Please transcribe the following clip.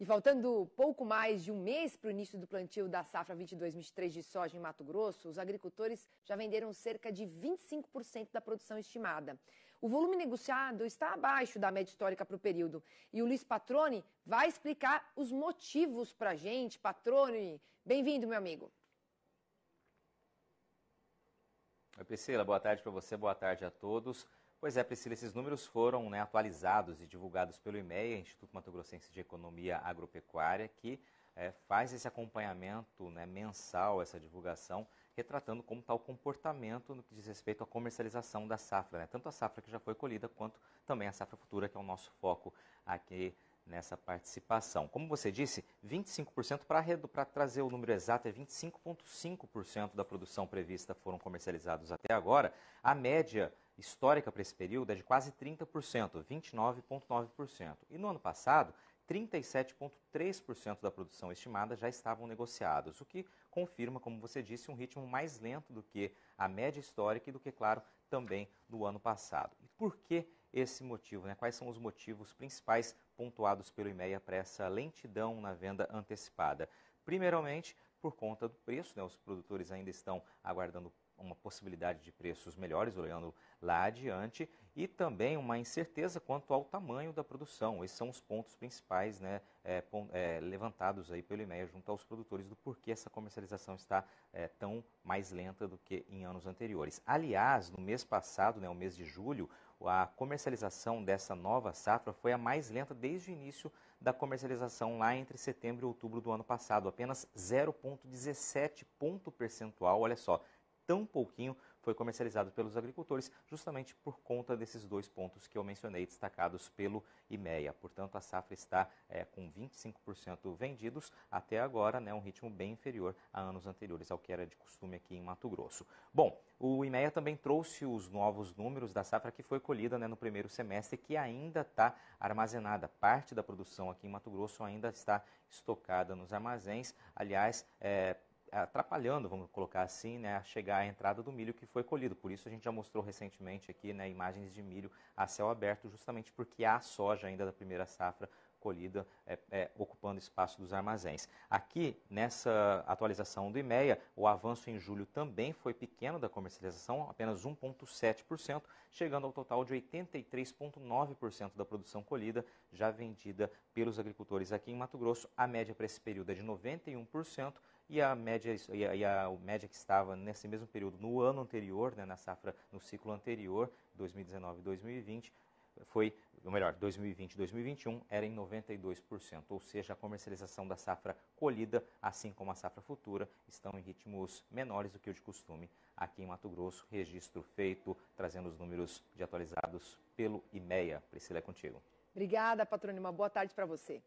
E faltando pouco mais de um mês para o início do plantio da safra 22-23 de soja em Mato Grosso, os agricultores já venderam cerca de 25% da produção estimada. O volume negociado está abaixo da média histórica para o período. E o Luiz Patrone vai explicar os motivos para a gente. Patrone, bem-vindo, meu amigo. Oi, Priscila, boa tarde para você, boa tarde a todos. Pois é, Priscila, esses números foram né, atualizados e divulgados pelo IMEA, Instituto Mato Grossense de Economia Agropecuária, que é, faz esse acompanhamento né, mensal, essa divulgação, retratando como está o comportamento no que diz respeito à comercialização da safra, né? tanto a safra que já foi colhida, quanto também a safra futura, que é o nosso foco aqui nessa participação. Como você disse, 25% para trazer o número exato é 25,5% da produção prevista foram comercializados até agora. A média histórica para esse período é de quase 30%, 29,9%. E no ano passado, 37,3% da produção estimada já estavam negociados, o que confirma, como você disse, um ritmo mais lento do que a média histórica e do que, claro, também no ano passado. E por que esse motivo? Né? Quais são os motivos principais pontuados pelo IMEA para essa lentidão na venda antecipada? Primeiramente, por conta do preço, né? os produtores ainda estão aguardando uma possibilidade de preços melhores olhando lá adiante e também uma incerteza quanto ao tamanho da produção. Esses são os pontos principais né, é, é, levantados aí pelo IMEA junto aos produtores do porquê essa comercialização está é, tão mais lenta do que em anos anteriores. Aliás, no mês passado, né, o mês de julho, a comercialização dessa nova safra foi a mais lenta desde o início da comercialização lá entre setembro e outubro do ano passado, apenas 0,17 ponto percentual, olha só, tão pouquinho foi comercializado pelos agricultores, justamente por conta desses dois pontos que eu mencionei, destacados pelo IMEA. Portanto, a safra está é, com 25% vendidos até agora, né, um ritmo bem inferior a anos anteriores, ao que era de costume aqui em Mato Grosso. Bom, o IMEA também trouxe os novos números da safra que foi colhida né, no primeiro semestre, que ainda está armazenada. Parte da produção aqui em Mato Grosso ainda está estocada nos armazéns. Aliás, é, atrapalhando, vamos colocar assim, né, a chegar à entrada do milho que foi colhido. Por isso a gente já mostrou recentemente aqui né, imagens de milho a céu aberto, justamente porque há soja ainda da primeira safra colhida é, é, ocupando espaço dos armazéns. Aqui, nessa atualização do IMEA, o avanço em julho também foi pequeno da comercialização, apenas 1,7%, chegando ao total de 83,9% da produção colhida já vendida pelos agricultores aqui em Mato Grosso. A média para esse período é de 91% e a média, e a, e a média que estava nesse mesmo período no ano anterior, né, na safra, no ciclo anterior, 2019 e 2020, foi, ou melhor, 2020 e 2021 era em 92%, ou seja, a comercialização da safra colhida, assim como a safra futura, estão em ritmos menores do que o de costume aqui em Mato Grosso. Registro feito, trazendo os números de atualizados pelo IMEA. Priscila, é contigo. Obrigada, patrônio. Uma boa tarde para você.